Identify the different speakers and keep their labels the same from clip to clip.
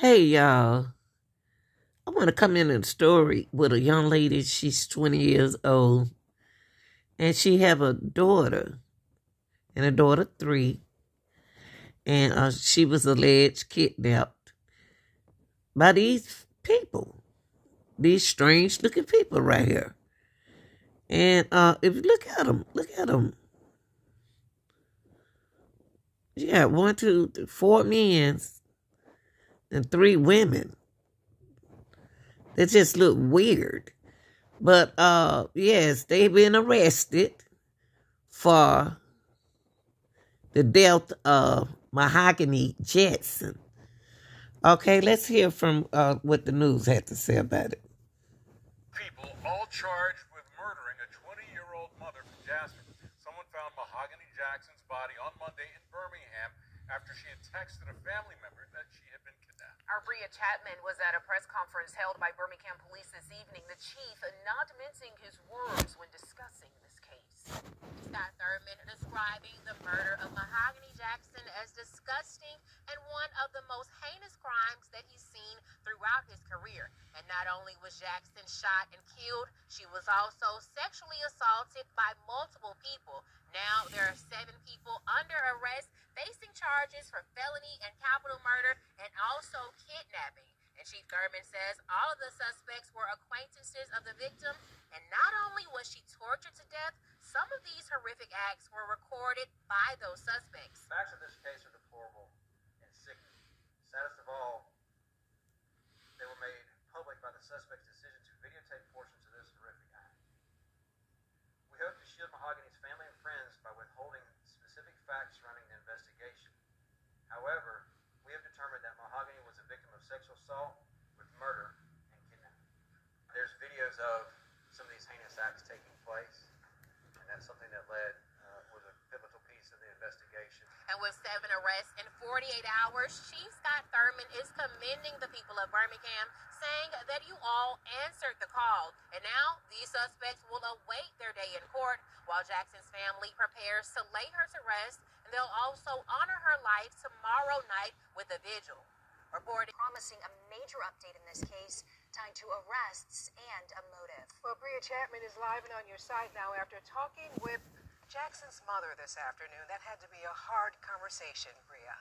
Speaker 1: Hey, y'all. I want to come in a story with a young lady. She's 20 years old, and she have a daughter, and a daughter three, and uh, she was alleged kidnapped by these people, these strange looking people right here. And uh, if you look at them, look at them. Yeah, one, two, three, four men and three women. They just look weird. But uh yes, they've been arrested for the death of Mahogany Jackson. Okay, let's hear from uh, what the news had to say about it.
Speaker 2: People all charged with murdering a 20-year-old mother from Jasper. Someone found Mahogany Jackson's body on Monday in Birmingham after she had texted a family member that she had been kidnapped.
Speaker 3: our Bria Chapman was at a press conference held by Birmingham police this evening. The chief not mincing his words when discussing this case. Scott Thurmond describing the murder of Mahogany Jackson as disgusting and one of the most heinous crimes that he's seen throughout his career. And not only was Jackson shot and killed, she was also sexually assaulted by multiple people. Now there are seven people under arrest facing charges for felony and capital murder and also kidnapping. And Chief Thurmond says all of the suspects were acquaintances of the victim, and not only was she tortured to death, some of these horrific acts were recorded by those suspects.
Speaker 4: The Facts of this case are deplorable and sickening. Saddest of all, they were made public by the suspect's decision to videotape portions of this horrific act. We hope to shield Mahogany's family and friends by withholding specific facts surrounding the investigation. However, we have determined that Mahogany was a victim of sexual assault with murder and kidnapping. There's videos of some of these heinous acts taking place, and that's something that led uh, was a pivotal piece of the investigation.
Speaker 3: And with seven arrests in 48 hours, Chief Scott Thurmond is commending the people of Birmingham, saying that you all answered the call. And now these suspects will await their day in court while Jackson's family prepares to lay her to rest. And they'll also honor her life tomorrow night with a vigil. Reporting.
Speaker 5: promising a major update in this case tied to arrests and a motive.
Speaker 6: Well, Bria Chapman is live and on your site now after talking with Jackson's mother this afternoon. That had to be a hard conversation, Bria.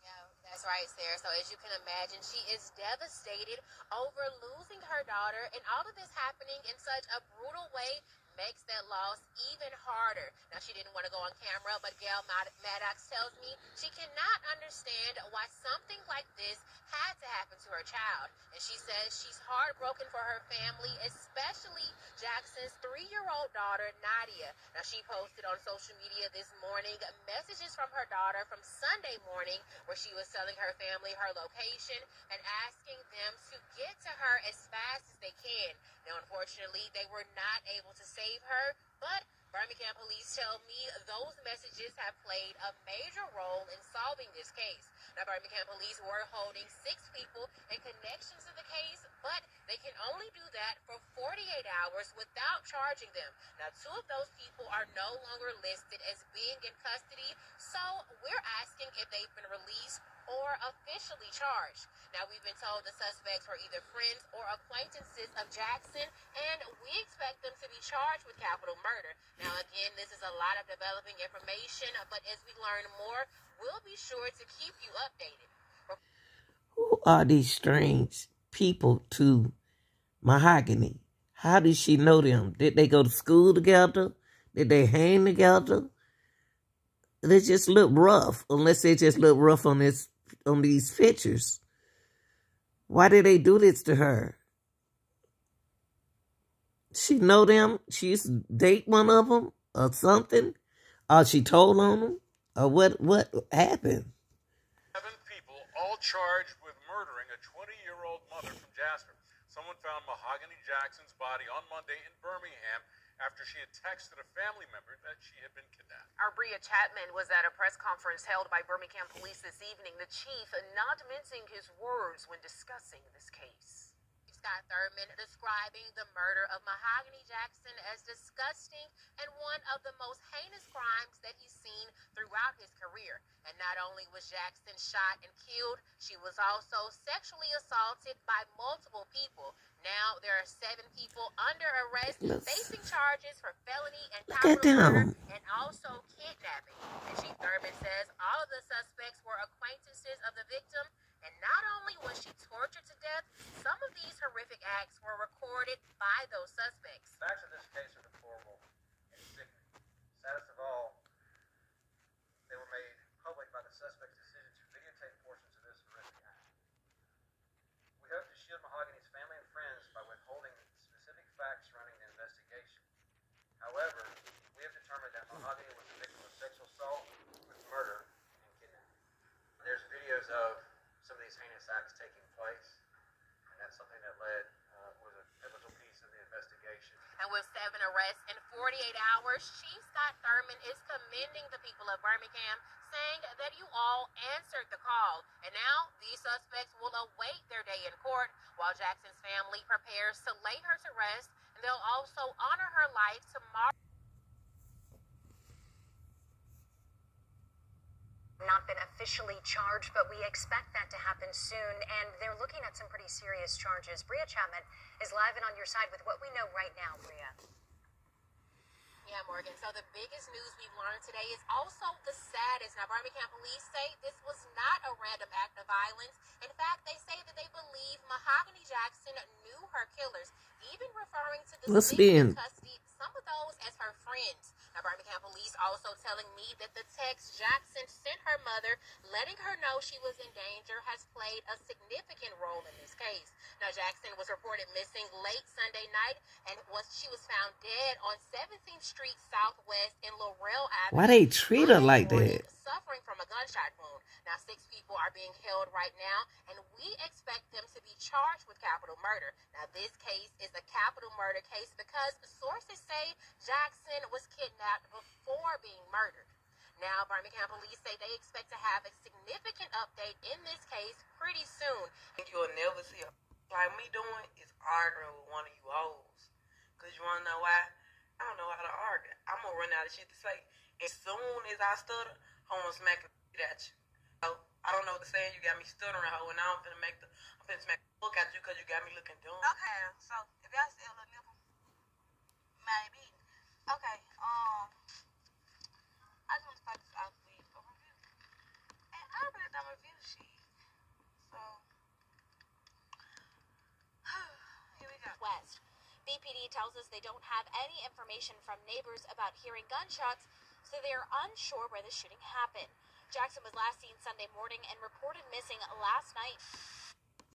Speaker 3: Yeah, that's right, Sarah. So as you can imagine, she is devastated over losing her daughter, and all of this happening in such a brutal way makes that loss even harder. Now, she didn't want to go on camera, but Gail Mad- Maddox tells me she cannot understand why something like this had to happen to her child. And she says she's heartbroken for her family, especially Jackson's three year old daughter, Nadia. Now, she posted on social media this morning messages from her daughter from Sunday morning where she was telling her family her location and asking them to get to her as fast as they can. Now, unfortunately, they were not able to save her, but Birmingham police tell me those messages have played a major role in solving this case. Now, Birmingham police were holding six people in connection to the case, but they can only do that for 48 hours without charging them. Now, two of those people are no longer listed as being in custody, so we're asking if they've been released or officially charged. Now, we've been told the suspects were either friends or acquaintances of Jackson, and we expect them to be charged with capital murder. Now, again, this is a lot of developing information, uh, but as we learn more, we'll be sure to keep you updated.
Speaker 1: Who are these strange people to Mahogany? How did she know them? Did they go to school together? Did they hang together? They just look rough, unless they just look rough on this on these pictures. Why did they do this to her? She know them. She used to date one of them or something. Or she told on them. Or what, what happened?
Speaker 2: Seven people all charged with murdering a 20-year-old mother from Jasper. Someone found Mahogany Jackson's body on Monday in Birmingham after she had texted a family member that she had been kidnapped.
Speaker 3: our Bria Chapman was at a press conference held by Birmingham police this evening. The chief not mincing his words when discussing this case. Scott Thurmond describing the murder of Mahogany Jackson as disgusting and one of the most heinous crimes that he's seen throughout his career. And not only was Jackson shot and killed, she was also sexually assaulted by multiple people. Now there are seven people under arrest
Speaker 1: Let's-
Speaker 3: facing charges for felony and
Speaker 1: Look at
Speaker 3: capital murder and also kidnapping. And Chief Thurmond says all of the suspects were acquaintances of the victim, and not only was she tortured to death, some of these horrific acts were recorded by those suspects.
Speaker 4: The facts of this case are deplorable and sickening. Saddest of all, they were made public by the suspect's decision to videotape portions of this horrific act. We hope to shield Mahogany's family and friends by withholding specific facts surrounding the investigation. However, we have determined that Mahogany was the victim of sexual assault with murder and kidnapping. There's videos of some of these heinous acts taking place, and that's something that led uh, was a pivotal piece of the investigation.
Speaker 3: And with seven arrests in 48 hours, Chief Scott Thurmond is commending the people of Birmingham, saying that you all answered the call. And now these suspects will await their day in court while Jackson's family prepares to lay her to rest. And they'll also honor her life tomorrow.
Speaker 5: not been officially charged, but we expect that to happen soon. And they're looking at some pretty serious charges. Bria Chapman is live and on your side with what we know right now, Bria.
Speaker 3: Yeah, Morgan. So the biggest news we've learned today is also the saddest. Now, Birmingham police say this was not a random act of violence. In fact, they say that they believe Mahogany Jackson knew her killers, even referring to the
Speaker 1: Must
Speaker 3: six
Speaker 1: be
Speaker 3: in
Speaker 1: in-
Speaker 3: custody, some of those as her friends. Now, Birmingham police also telling me that the text Jackson sent her mother, letting her know she was in danger, has played a significant role in this case. Now, Jackson was reported missing late Sunday night, and was she was found dead on 17th Street Southwest in Laurel Avenue.
Speaker 1: Why they treat her like that?
Speaker 3: Suffering from a gunshot wound. Now, six people are being held right now, and we expect them to be charged with capital murder. Now, this case is a capital murder case because sources say Jackson was kidnapped before being murdered. Now, Birmingham police say they expect to have a significant update in this case pretty soon.
Speaker 7: you'll never see a like me doing is arguing with one of you hoes. Cause you wanna know why? I don't know how to argue. I'm gonna run out of shit to say. As soon as I stutter, I'm gonna smack shit at you. So, I don't know what to say. You got me stuttering, hoe, and I'm finna make the I'm smack the at you because you got me looking dumb.
Speaker 8: Okay, so if y'all still a nipple, maybe. Okay, um, I just want to start this off with a review. And I really don't review shit. So, here we go.
Speaker 9: West. BPD tells us they don't have any information from neighbors about hearing gunshots, so they are unsure where the shooting happened. Jackson was last seen Sunday morning and reported missing last night.